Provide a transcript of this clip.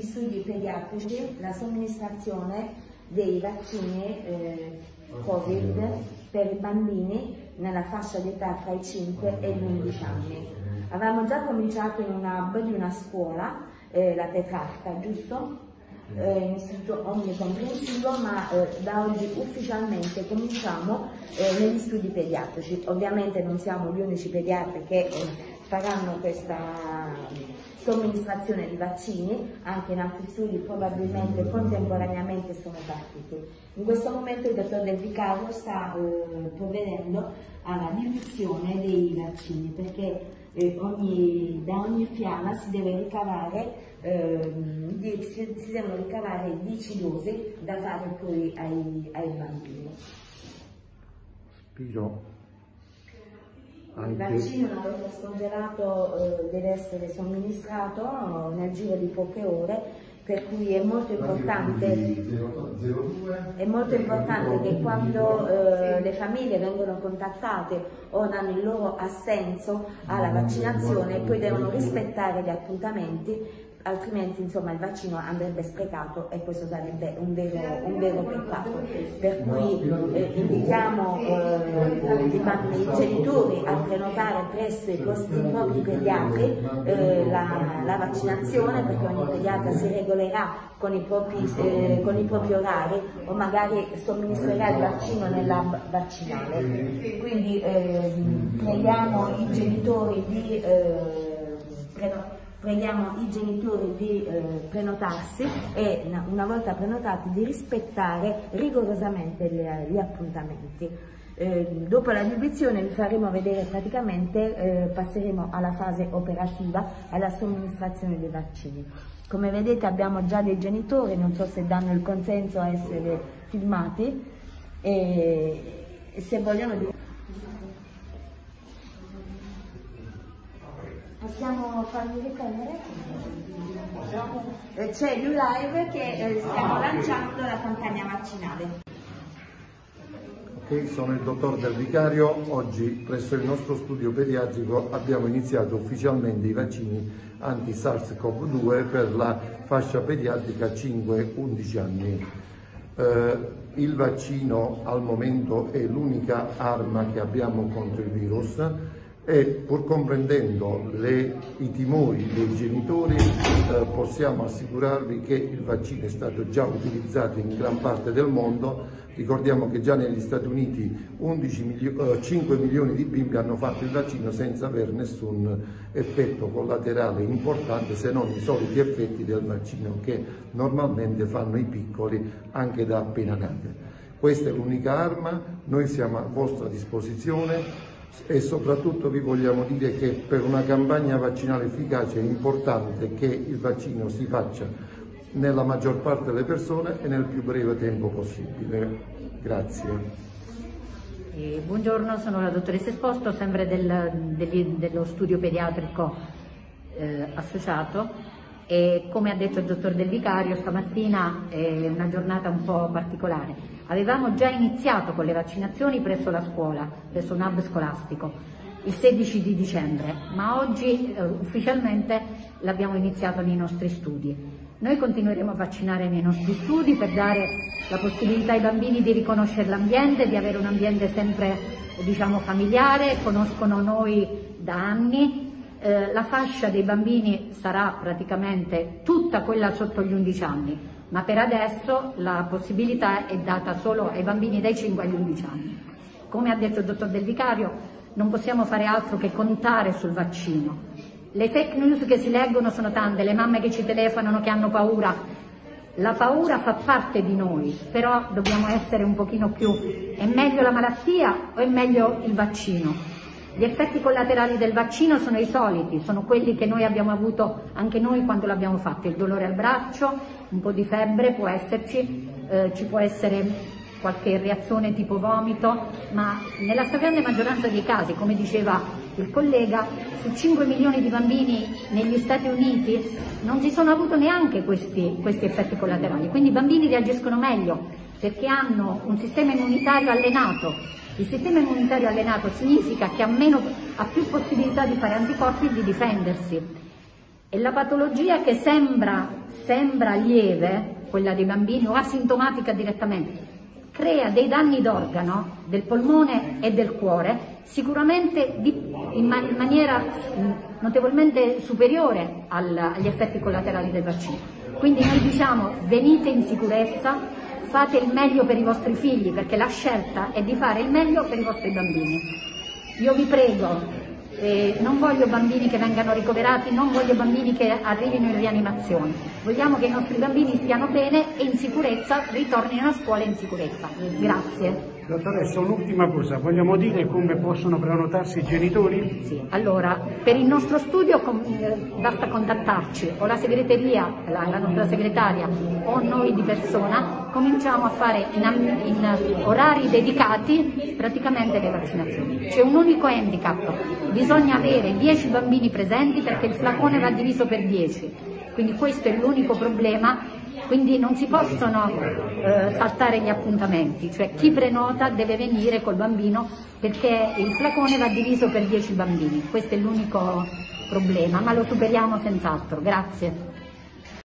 negli studi pediatrici la somministrazione dei vaccini eh, Covid per i bambini nella fascia d'età tra i 5 e gli 11 anni. Avevamo già cominciato in una hub di una scuola, eh, la Tetrarca, giusto? eh, in istituto omnicomprensivo, ma eh, da oggi ufficialmente cominciamo eh, negli studi pediatrici. Ovviamente non siamo gli unici pediatri che eh, faranno questa somministrazione di vaccini, anche in altri studi probabilmente contemporaneamente sono partiti. In questo momento il dottor Del Vicario sta eh, provvedendo alla diluzione dei vaccini perché eh, ogni, da ogni fiala si ehm, di, si, si, devono ricavare 10 dosi da dare poi ai, ai bambini. Spiro. Il vaccino una volta scongelato eh, deve essere somministrato nel giro di poche ore per cui è molto importante, è molto importante che quando eh, le famiglie vengono contattate o danno il loro assenso alla vaccinazione poi devono rispettare gli appuntamenti altrimenti insomma, il vaccino andrebbe sprecato e questo sarebbe un vero, un vero peccato. Per cui eh, invitiamo eh, i, i, genitori a prenotare presso i, propri pediatri eh, la, la, vaccinazione perché ogni pediatra si regolerà con i propri, eh, con i propri orari o magari somministrerà il vaccino nell'hub vaccinale. Quindi ehm, preghiamo i genitori di eh, prenotare preghiamo i genitori di eh, prenotarsi e una volta prenotati di rispettare rigorosamente le, gli appuntamenti. Eh, dopo la diluizione vi faremo vedere praticamente, eh, passeremo alla fase operativa, alla somministrazione dei vaccini. Come vedete abbiamo già dei genitori, non so se danno il consenso a essere filmati e se vogliono Possiamo farvi riprendere? Eh, c'è l'ULive che eh, stiamo lanciando la campagna vaccinale. Ok, sono il dottor Del Vicario. Oggi presso il nostro studio pediatrico abbiamo iniziato ufficialmente i vaccini anti-SARS-CoV-2 per la fascia pediatrica 5-11 anni. Eh, il vaccino al momento è l'unica arma che abbiamo contro il virus e pur comprendendo le, i timori dei genitori eh, possiamo assicurarvi che il vaccino è stato già utilizzato in gran parte del mondo, ricordiamo che già negli Stati Uniti milio eh, 5 milioni di bimbi hanno fatto il vaccino senza avere nessun effetto collaterale importante se non i soliti effetti del vaccino che normalmente fanno i piccoli anche da appena nate. Questa è l'unica arma, noi siamo a vostra disposizione, e soprattutto vi vogliamo dire che per una campagna vaccinale efficace è importante che il vaccino si faccia nella maggior parte delle persone e nel più breve tempo possibile. Grazie. Eh, buongiorno, sono la dottoressa Esposto, sempre del, del, dello studio pediatrico eh, associato e come ha detto il dottor Del Vicario stamattina è una giornata un po' particolare. Avevamo già iniziato con le vaccinazioni presso la scuola, presso un hub scolastico, il 16 di dicembre, ma oggi eh, ufficialmente l'abbiamo iniziato nei nostri studi. Noi continueremo a vaccinare nei nostri studi per dare la possibilità ai bambini di riconoscere l'ambiente, di avere un ambiente sempre diciamo, familiare, conoscono noi da anni eh, la fascia dei bambini sarà praticamente tutta quella sotto gli 11 anni, ma per adesso la possibilità è data solo ai bambini dai 5 agli 11 anni. Come ha detto il dottor Del Vicario, non possiamo fare altro che contare sul vaccino. Le fake news che si leggono sono tante, le mamme che ci telefonano, che hanno paura. La paura fa parte di noi, però dobbiamo essere un pochino più... È meglio la malattia o è meglio il vaccino? Gli effetti collaterali del vaccino sono i soliti, sono quelli che noi abbiamo avuto anche noi quando l'abbiamo fatto, il dolore al braccio, un po' di febbre può esserci, eh, ci può essere qualche reazione tipo vomito, ma nella stragrande maggioranza dei casi, come diceva il collega, su 5 milioni di bambini negli Stati Uniti non si sono avuto neanche questi, questi effetti collaterali, quindi i bambini reagiscono meglio perché hanno un sistema immunitario allenato il sistema immunitario allenato significa che ha, meno, ha più possibilità di fare anticorpi e di difendersi. E la patologia che sembra sembra lieve, quella dei bambini, o asintomatica direttamente, crea dei danni d'organo del polmone e del cuore sicuramente di, in, man in, maniera notevolmente superiore al, agli effetti collaterali del vaccino. Quindi noi diciamo venite in sicurezza, fate il meglio per i vostri figli perché la scelta è di fare il meglio per i vostri bambini. Io vi prego, eh, non voglio bambini che vengano ricoverati, non voglio bambini che arrivino in rianimazione. Vogliamo che i nostri bambini stiano bene e in sicurezza, ritornino a scuola in sicurezza. Grazie. Dottoressa, un'ultima cosa, vogliamo dire come possono prenotarsi i genitori? Sì, allora, per il nostro studio com eh, basta contattarci o la segreteria, la, la, nostra segretaria o noi di persona, cominciamo a fare in, in orari dedicati praticamente le vaccinazioni. C'è un unico handicap, bisogna avere 10 bambini presenti perché il flacone va diviso per 10, quindi questo è l'unico problema quindi non si possono eh, saltare gli appuntamenti, cioè chi prenota deve venire col bambino perché il flacone va diviso per 10 bambini, questo è l'unico problema, ma lo superiamo senz'altro. Grazie.